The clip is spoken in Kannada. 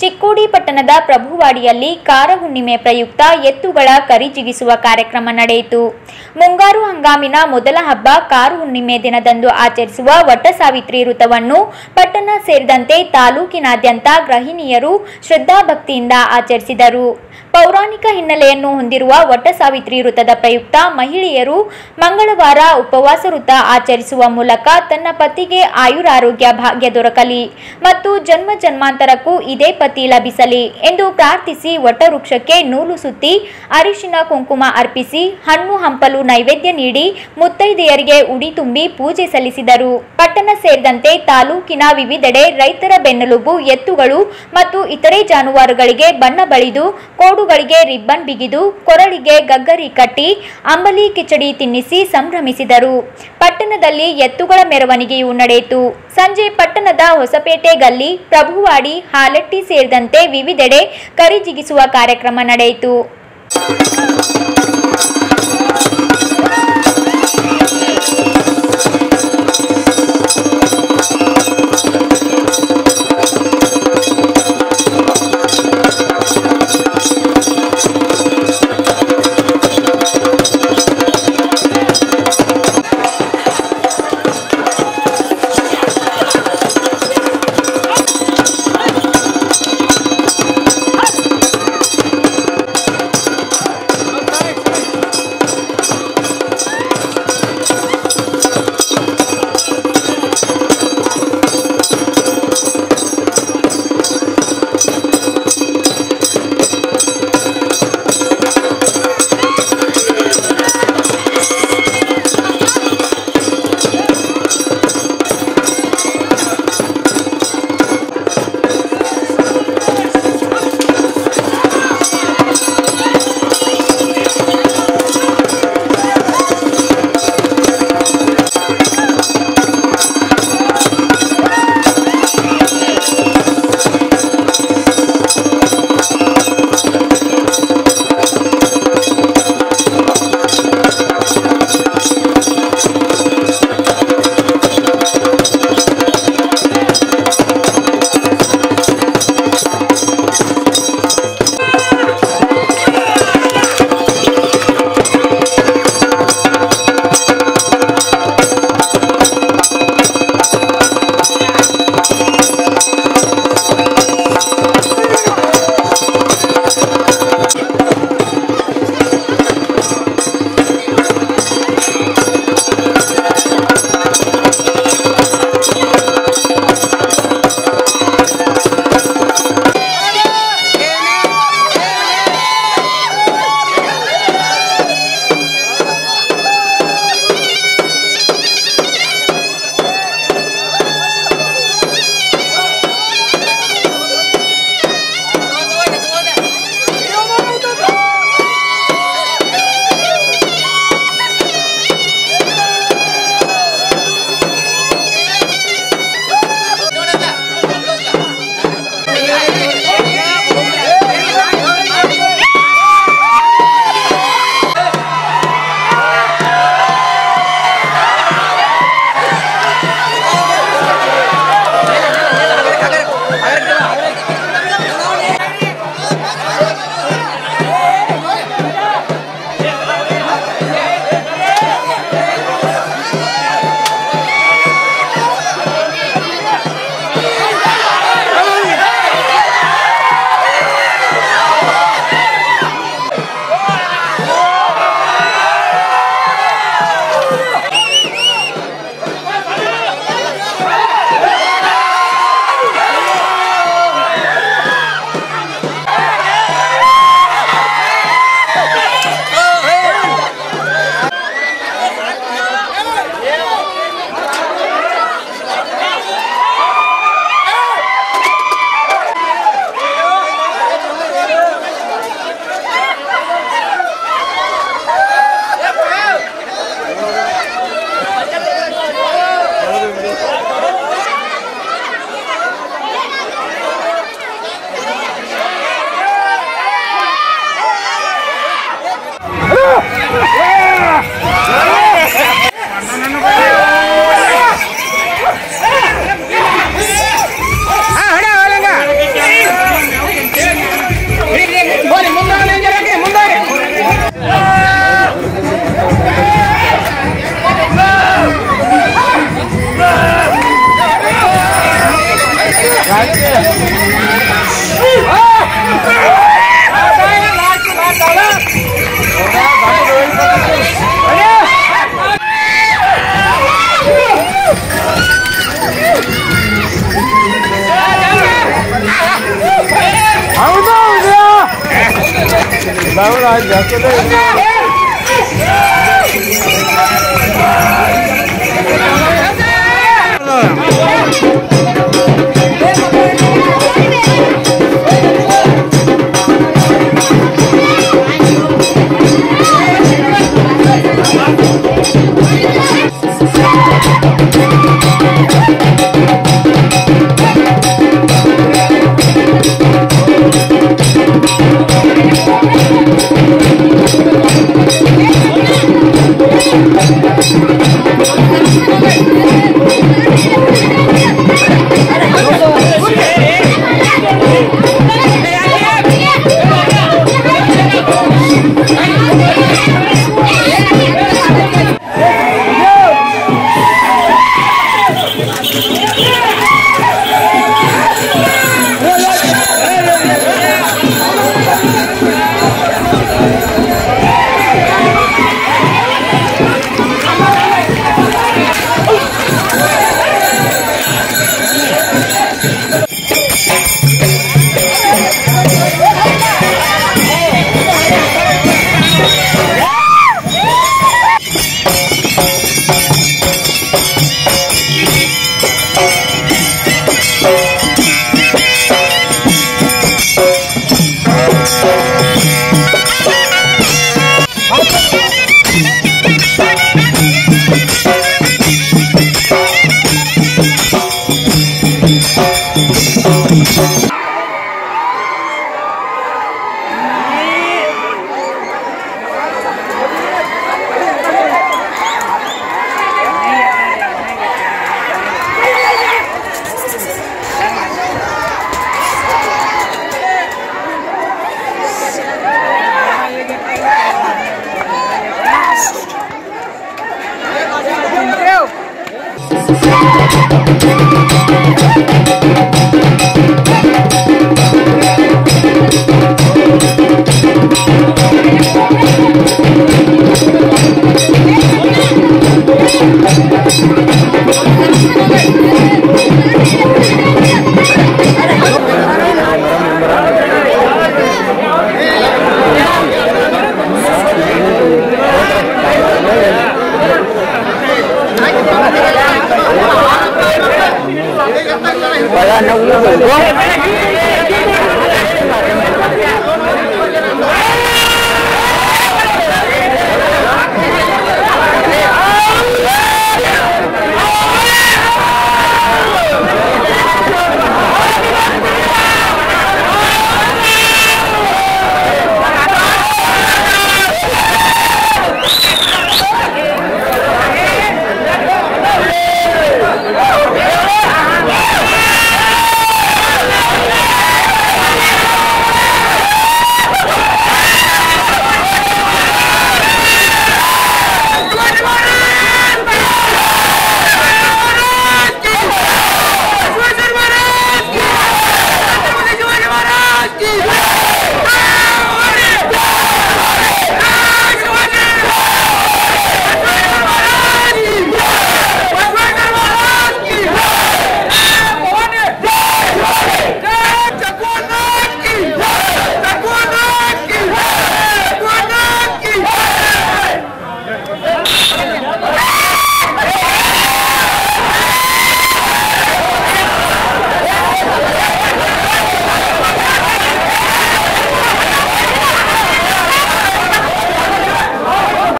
ಚಿಕ್ಕೋಡಿ ಪಟ್ಟಣದ ಪ್ರಭುವಾಡಿಯಲ್ಲಿ ಕಾರ ಹುಣ್ಣಿಮೆ ಪ್ರಯುಕ್ತ ಎತ್ತುಗಳ ಕರಿಜಿಗಿಸುವ ಕಾರ್ಯಕ್ರಮ ನಡೆಯಿತು. ಮುಂಗಾರು ಹಂಗಾಮಿನ ಮೊದಲ ಹಬ್ಬ ಕಾರು ಹುಣ್ಣಿಮೆ ದಿನದಂದು ಆಚರಿಸುವ ವಟ ಸಾವಿತ್ರಿ ವೃತವನ್ನು ಪಟ್ಟಣ ಸೇರಿದಂತೆ ತಾಲೂಕಿನಾದ್ಯಂತ ಗೃಹಿಣಿಯರು ಶ್ರದ್ಧಾಭಕ್ತಿಯಿಂದ ಆಚರಿಸಿದರು. ಪೌರಾಣಿಕ ಹಿನ್ನೆಲೆಯನ್ನು ಹೊಂದಿರುವ ವಟ ಸಾವಿತ್ರಿ ವೃತ್ತದ ಪ್ರಯುಕ್ತ ಮಹಿಳೆಯರು ಮಂಗಳವಾರ ಉಪವಾಸ ವೃತ್ತ ಆಚರಿಸುವ ಮೂಲಕ ತನ್ನ ಪತಿಗೆ ಆಯುರಾರೋಗ್ಯ ಭಾಗ್ಯ ದೊರಕಲಿ ಮತ್ತು ಜನ್ಮ ಜನ್ಮಾಂತರಕ್ಕೂ ಇದೇ ಪತಿ ಲಭಿಸಲಿ ಎಂದು ಪ್ರಾರ್ಥಿಸಿ ವಟವೃಕ್ಷಕ್ಕೆ ನೂಲು ಸುತ್ತಿ ಅರಿಶಿನ ಕುಂಕುಮ ಅರ್ಪಿಸಿ ಹಣ್ಣು ಹಂಪಲು ನೈವೇದ್ಯ ನೀಡಿ ಮುತ್ತೈದೆಯರಿಗೆ ಉಡಿ ತುಂಬಿ ಪೂಜೆ ಸಲ್ಲಿಸಿದರು. ಪಟ್ಟಣ ಸೇರಿದಂತೆ ತಾಲೂಕಿನ ವಿವಿಧೆಡೆ ರೈತರ ಬೆನ್ನೆಲುಬು, ಎತ್ತುಗಳು ಮತ್ತು ಇತರೆ ಜಾನುವಾರುಗಳಿಗೆ ಬಣ್ಣ ಬಳಿದು ಕೋಡುಗಳಿಗೆ ರಿಬ್ಬನ್ ಬಿಗಿದು ಕೊರಳಿಗೆ ಗಗ್ಗರಿ ಕಟ್ಟಿ ಅಂಬಲಿ ಕಿಚಡಿ ತಿನ್ನಿಸಿ ಸಂಭ್ರಮಿಸಿದರು. ಪಟ್ಟಣದಲ್ಲಿ ಎತ್ತುಗಳ ಮೆರವಣಿಗೆಯು ನಡೆಯಿತು. ಸಂಜೆ ಪಟ್ಟಣದ ಹೊಸಪೇಟೆ ಗಲ್ಲಿ ಪ್ರಭುವಾಡಿ ಹಾಲಟ್ಟಿ ಸೇರಿದಂತೆ ವಿವಿಧೆಡೆ ಕರಿಜಿಗಿಸುವ ಕಾರ್ಯಕ್ರಮ ನಡೆಯಿತು. 来来来，你来，来来。